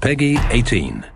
Peggy 18.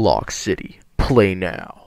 Block City. Play now.